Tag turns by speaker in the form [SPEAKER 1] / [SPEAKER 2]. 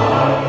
[SPEAKER 1] Amen.